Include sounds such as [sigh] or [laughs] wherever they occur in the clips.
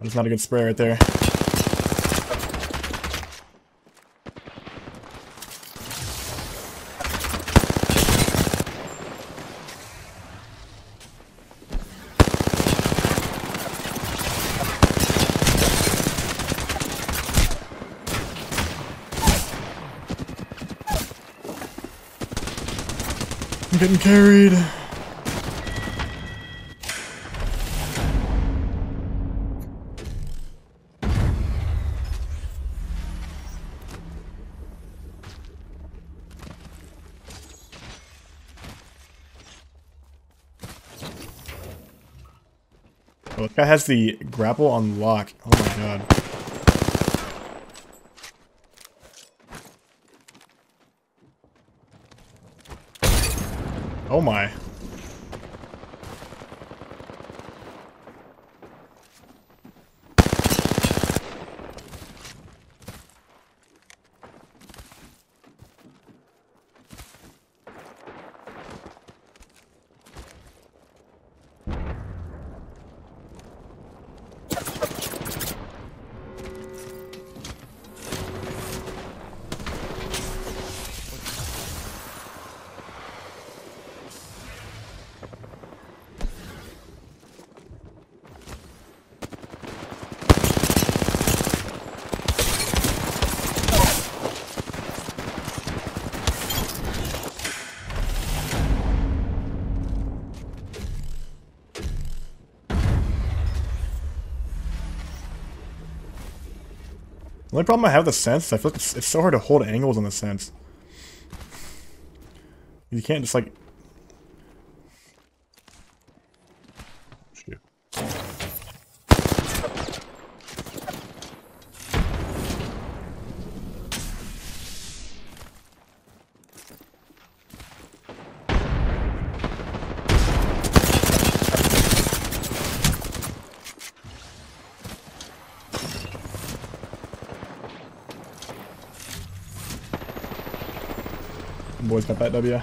That's not a good spray right there. I'm getting carried. Oh, this guy has the grapple on lock. Oh my god. Oh my. The only problem I have with the sense is I feel like it's, it's so hard to hold angles on the sense. You can't just like... Boys got that W.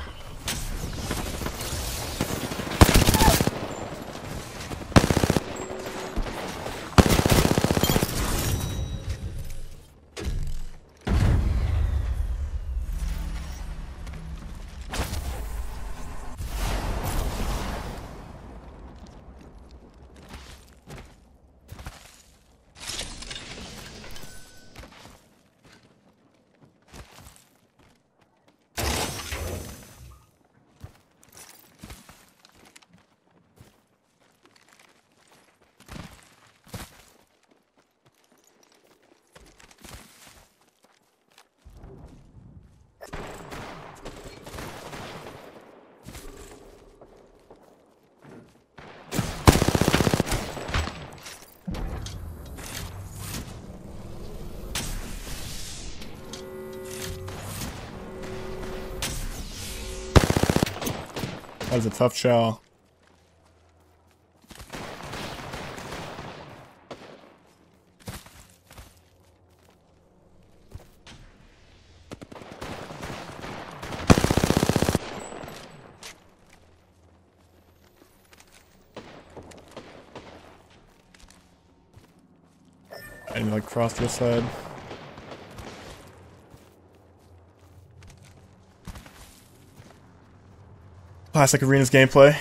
That was a tough shell. And like cross to side. Classic Arenas gameplay.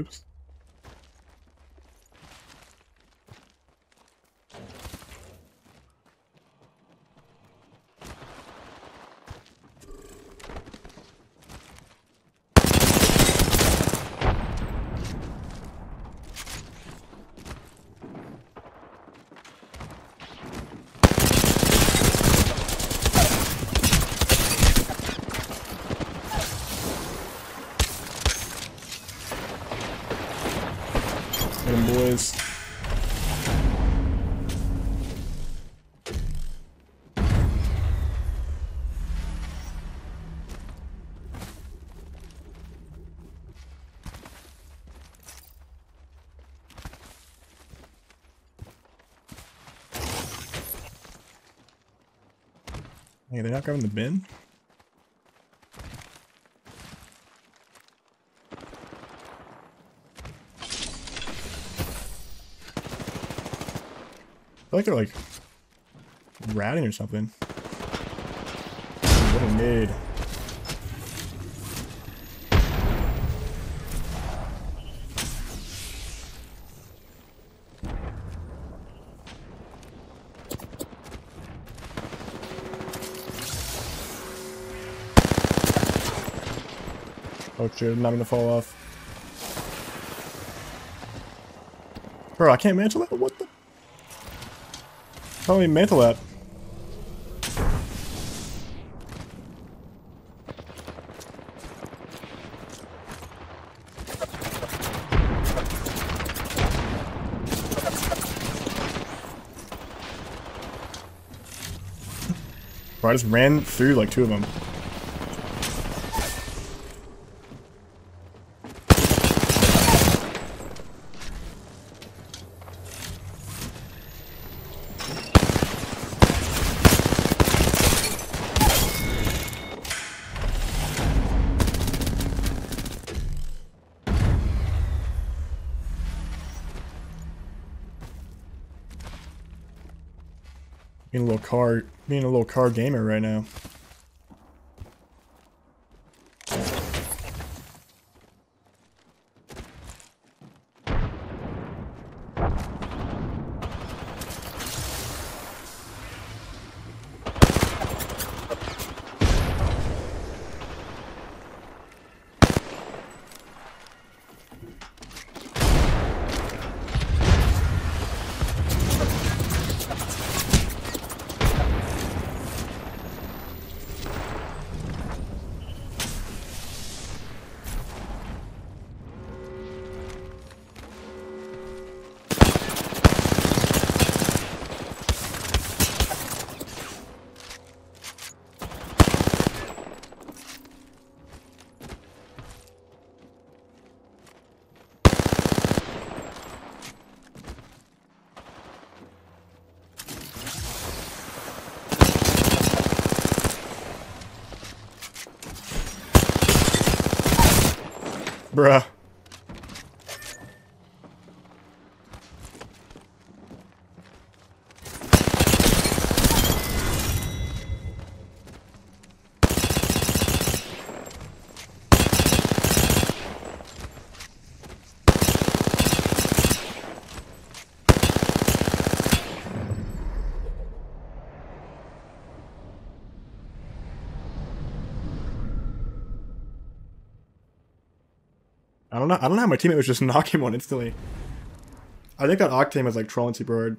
Oops. Hey, they're not grabbing the bin? I feel like they're like ratting or something. What a nade. Oh shit, I'm not gonna fall off. Bro, I can't mantle that? What the? How do we mantle that? Bro, I just ran through like two of them. Being a little car, being a little car gamer right now. Bruh. I don't know. I don't know how my teammate was just [laughs] knocking one instantly. I think that Octane was like trolling super hard.